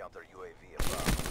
Hostile counter UAV above.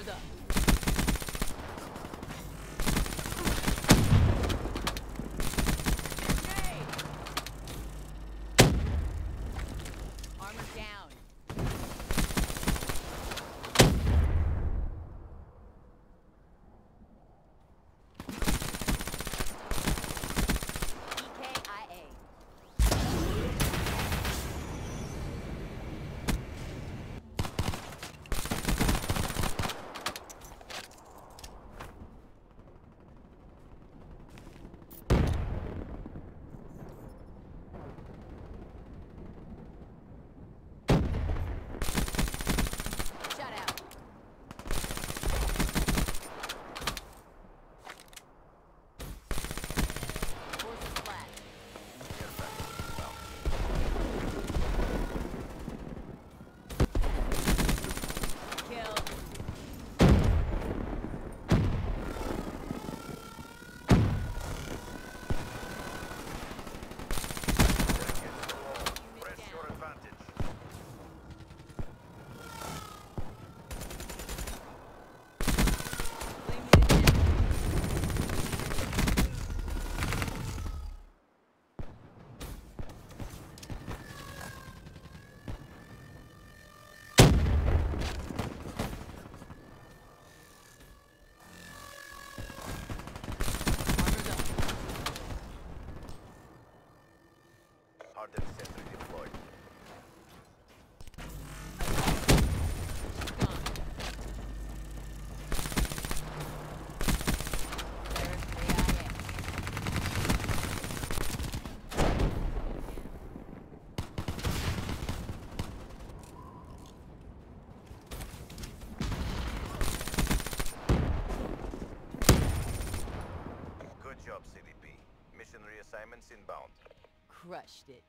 ルだ。Inbound. Crushed it.